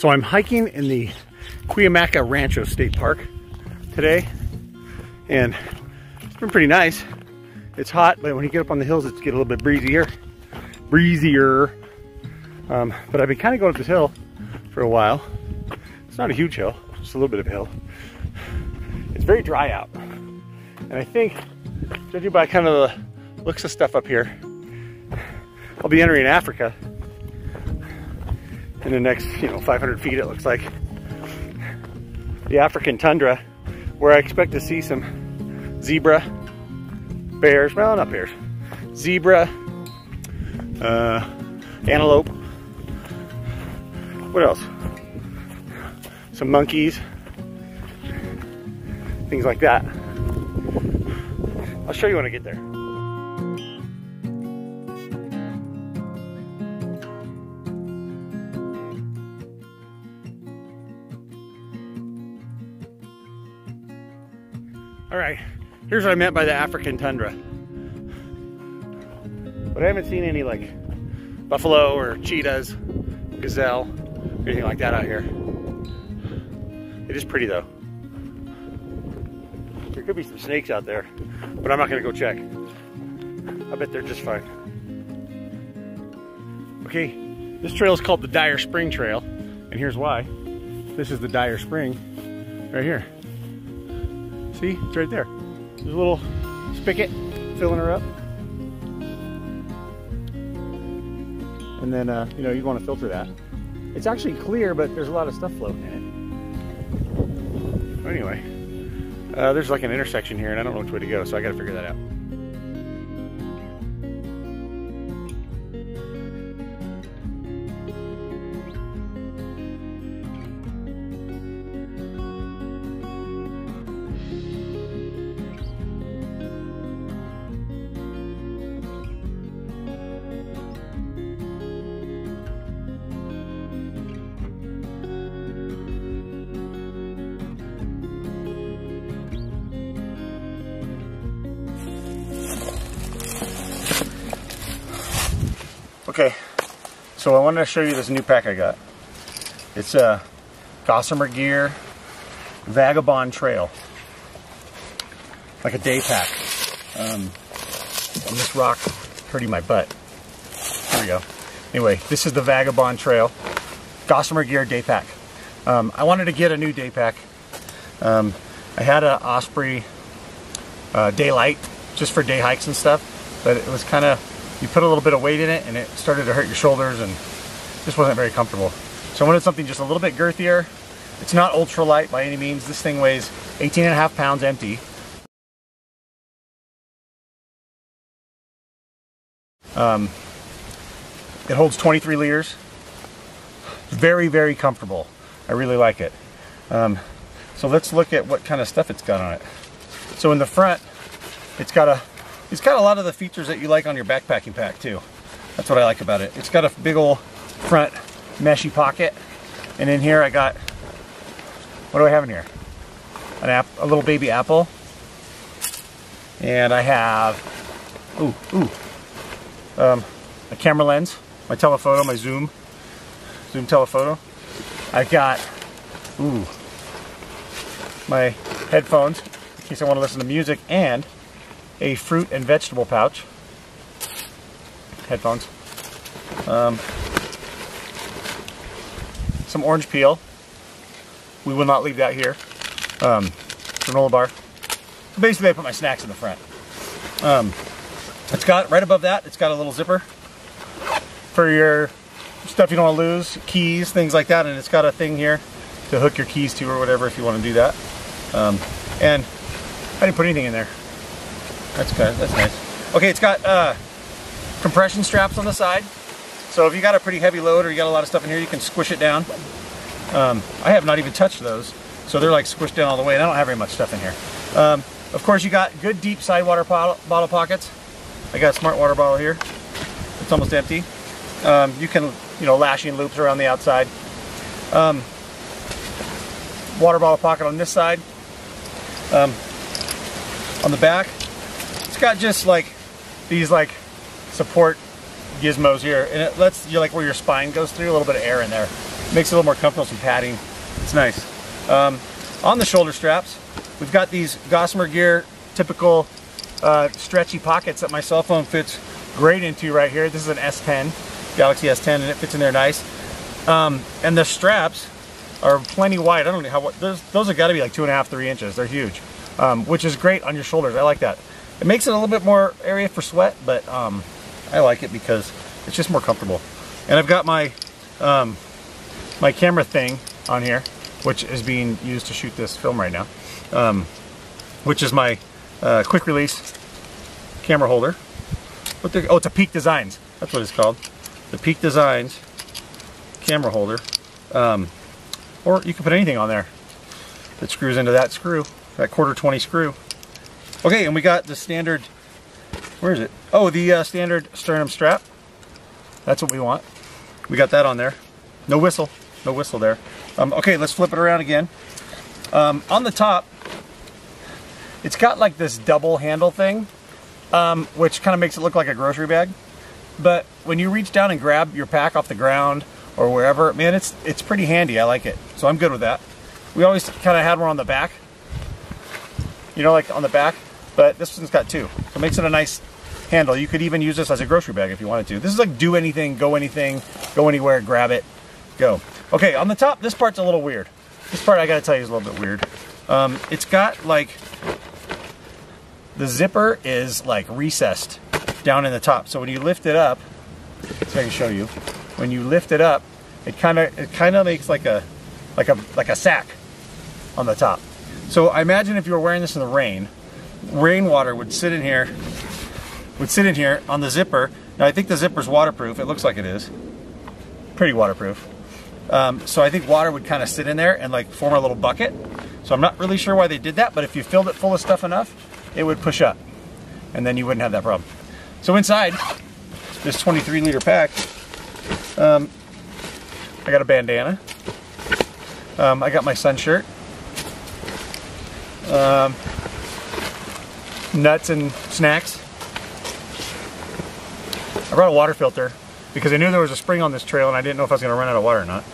So I'm hiking in the Cuyamaca Rancho State Park today, and it's been pretty nice. It's hot, but when you get up on the hills, it's get a little bit breezier. Breezier. Um, but I've been kind of going up this hill for a while. It's not a huge hill, just a little bit of a hill. It's very dry out. And I think, judging by kind of the looks of stuff up here, I'll be entering Africa in the next, you know, 500 feet, it looks like. The African tundra, where I expect to see some zebra, bears, well, not bears, zebra, uh, antelope, what else? Some monkeys, things like that. I'll show you when I get there. All right, here's what I meant by the African tundra. But I haven't seen any like buffalo or cheetahs, gazelle, anything like that out here. It is pretty though. There could be some snakes out there, but I'm not gonna go check. I bet they're just fine. Okay, this trail is called the Dyer Spring Trail, and here's why. This is the Dyer Spring right here. See, it's right there. There's a little spigot filling her up. And then, uh, you know, you want to filter that. It's actually clear, but there's a lot of stuff floating in it. Anyway, uh, there's like an intersection here, and I don't know which way to go, so I got to figure that out. Okay, so I wanted to show you this new pack I got. It's a Gossamer Gear Vagabond Trail. Like a day pack. Um, on this rock hurting my butt. There we go. Anyway, this is the Vagabond Trail Gossamer Gear Day Pack. Um, I wanted to get a new day pack. Um, I had an Osprey uh, Daylight just for day hikes and stuff, but it was kind of you put a little bit of weight in it and it started to hurt your shoulders and just wasn't very comfortable. So I wanted something just a little bit girthier. It's not ultra light by any means. This thing weighs 18 and a half pounds empty. Um, it holds 23 liters. Very, very comfortable. I really like it. Um, so let's look at what kind of stuff it's got on it. So in the front, it's got a it's got a lot of the features that you like on your backpacking pack too. That's what I like about it. It's got a big old front meshy pocket. And in here I got, what do I have in here? An app, a little baby apple. And I have, ooh, ooh, um, a camera lens, my telephoto, my zoom, zoom telephoto. I've got, ooh, my headphones in case I want to listen to music and a fruit and vegetable pouch, headphones, um, some orange peel. We will not leave that here. Um, granola bar. Basically, I put my snacks in the front. Um, it's got, right above that, it's got a little zipper for your stuff you don't want to lose, keys, things like that, and it's got a thing here to hook your keys to or whatever if you want to do that. Um, and I didn't put anything in there. That's good. That's nice. Okay, it's got uh, compression straps on the side. So if you got a pretty heavy load or you got a lot of stuff in here, you can squish it down. Um, I have not even touched those. So they're like squished down all the way and I don't have very much stuff in here. Um, of course, you got good deep side water bottle, pockets. I got a smart water bottle here. It's almost empty. Um, you can, you know, lashing loops around the outside. Um, water bottle pocket on this side. Um, on the back, got just like these like support gizmos here and it lets you like where your spine goes through a little bit of air in there Makes it a little more comfortable, some padding. It's nice. Um, on the shoulder straps, we've got these Gossamer Gear typical uh, stretchy pockets that my cell phone fits great into right here. This is an S10, Galaxy S10, and it fits in there nice. Um, and the straps are plenty wide. I don't know how, those, those have got to be like two and a half, three inches. They're huge, um, which is great on your shoulders. I like that. It makes it a little bit more area for sweat, but um, I like it because it's just more comfortable. And I've got my um, my camera thing on here, which is being used to shoot this film right now, um, which is my uh, quick release camera holder. What oh, it's a Peak Designs. That's what it's called. The Peak Designs camera holder. Um, or you can put anything on there that screws into that screw, that quarter 20 screw. Okay, and we got the standard, where is it? Oh, the uh, standard sternum strap. That's what we want. We got that on there. No whistle, no whistle there. Um, okay, let's flip it around again. Um, on the top, it's got like this double handle thing, um, which kind of makes it look like a grocery bag. But when you reach down and grab your pack off the ground or wherever, man, it's it's pretty handy. I like it. So I'm good with that. We always kind of had one on the back, you know, like on the back, but this one's got two. So it makes it a nice handle. You could even use this as a grocery bag if you wanted to. This is like do anything, go anything, go anywhere, grab it, go. Okay, on the top, this part's a little weird. This part I gotta tell you is a little bit weird. Um, it's got like the zipper is like recessed down in the top. So when you lift it up, so I can show you, when you lift it up, it kind of it kind of makes like a like a like a sack on the top. So I imagine if you were wearing this in the rain, rainwater would sit in here, would sit in here on the zipper. Now I think the zipper's waterproof. It looks like it is, pretty waterproof. Um, so I think water would kind of sit in there and like form a little bucket. So I'm not really sure why they did that, but if you filled it full of stuff enough, it would push up and then you wouldn't have that problem. So inside this 23 liter pack, um, I got a bandana. Um, I got my sun shirt. Nuts and snacks. I brought a water filter because I knew there was a spring on this trail and I didn't know if I was going to run out of water or not.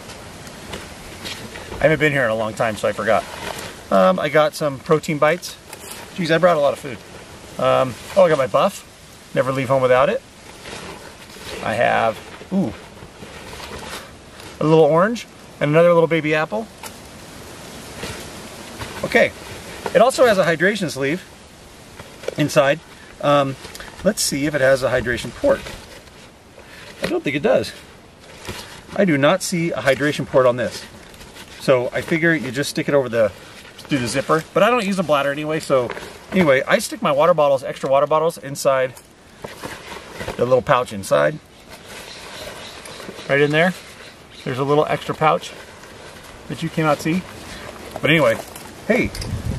I haven't been here in a long time, so I forgot. Um, I got some protein bites. Geez, I brought a lot of food. Um, oh, I got my buff. Never leave home without it. I have, ooh, a little orange and another little baby apple. Okay, it also has a hydration sleeve inside. Um, let's see if it has a hydration port. I don't think it does. I do not see a hydration port on this. So I figure you just stick it over the through the zipper, but I don't use a bladder anyway, so anyway, I stick my water bottles, extra water bottles, inside the little pouch inside. Right in there, there's a little extra pouch that you cannot see. But anyway, hey,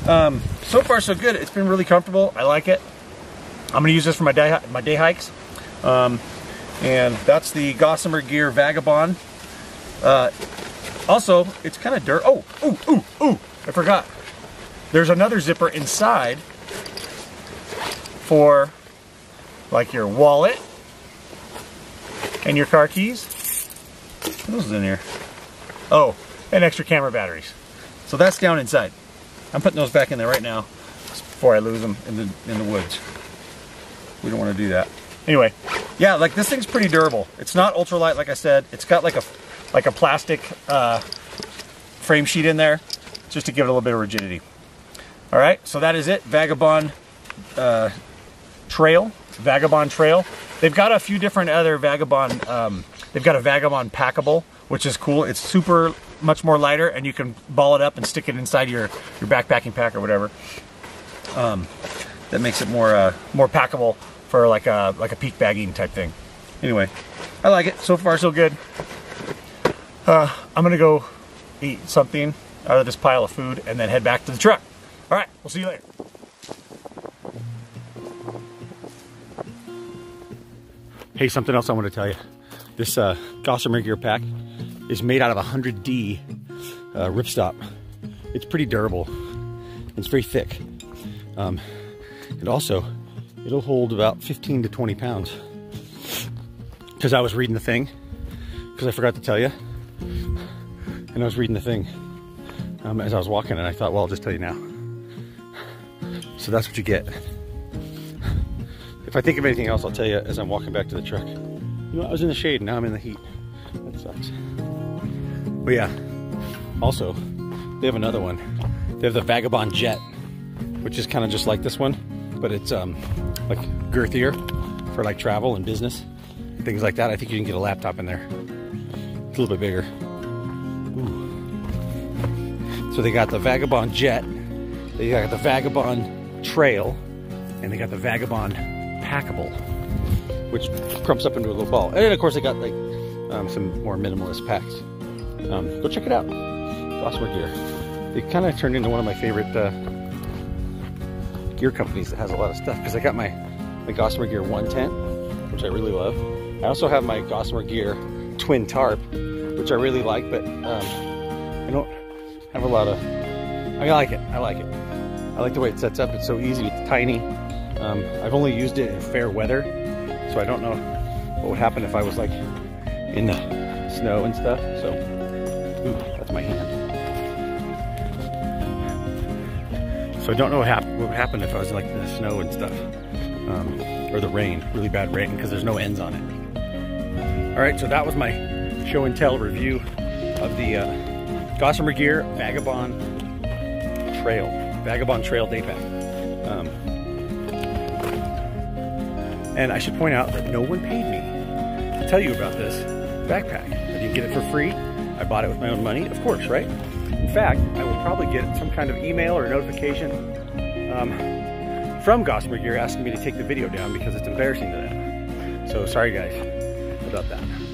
um, so far so good. It's been really comfortable. I like it. I'm gonna use this for my day, my day hikes. Um, and that's the Gossamer Gear Vagabond. Uh, also, it's kind of dirt. Oh, ooh, ooh, ooh, I forgot. There's another zipper inside for like your wallet and your car keys. What is in here? Oh, and extra camera batteries. So that's down inside. I'm putting those back in there right now before I lose them in the in the woods. We don't want to do that. Anyway, yeah, like this thing's pretty durable. It's not ultralight, like I said. It's got like a like a plastic uh, frame sheet in there just to give it a little bit of rigidity. All right, so that is it. Vagabond uh, Trail. Vagabond Trail. They've got a few different other Vagabond. Um, they've got a Vagabond Packable, which is cool. It's super much more lighter, and you can ball it up and stick it inside your your backpacking pack or whatever. Um, that makes it more uh, more packable for like a like a peak bagging type thing. Anyway, I like it. So far, so good. Uh, I'm gonna go eat something out of this pile of food and then head back to the truck. All right, we'll see you later. Hey, something else I want to tell you. This uh, Gossamer Gear pack is made out of 100D uh, ripstop. It's pretty durable. It's very thick. Um, and also, it'll hold about 15 to 20 pounds. Because I was reading the thing, because I forgot to tell you, And I was reading the thing um, as I was walking, and I thought, well, I'll just tell you now. So that's what you get. If I think of anything else, I'll tell you as I'm walking back to the truck. You know, I was in the shade, now I'm in the heat. That sucks. But yeah, also, they have another one. They have the Vagabond Jet, which is kind of just like this one, but it's um, like girthier for like travel and business, things like that. I think you can get a laptop in there. It's a little bit bigger. Ooh. So they got the Vagabond Jet, they got the Vagabond Trail, and they got the Vagabond Packable, which crumps up into a little ball. And then of course, they got like um, some more minimalist packs. Um, go check it out. Gossamer Gear. It kind of turned into one of my favorite uh, gear companies that has a lot of stuff because I got my, my Gossamer Gear 110, which I really love. I also have my Gossamer Gear Twinn Tarp, which I really like, but um, I don't have a lot of, I like it, I like it. I like the way it sets up, it's so easy, it's tiny. Um, I've only used it in fair weather, so I don't know what would happen if I was like in the snow and stuff, so, that's my hand. So I don't know what, hap what would happen if I was like the snow and stuff. Um, or the rain, really bad rain, because there's no ends on it. All right, so that was my show and tell review of the uh, Gossamer Gear Vagabond Trail, Vagabond Trail Day Pack. Um, and I should point out that no one paid me to tell you about this backpack. I didn't get it for free. I bought it with my own money, of course, right? In fact, I will probably get some kind of email or notification um, from Gossamer Gear asking me to take the video down because it's embarrassing to them. So sorry guys about that.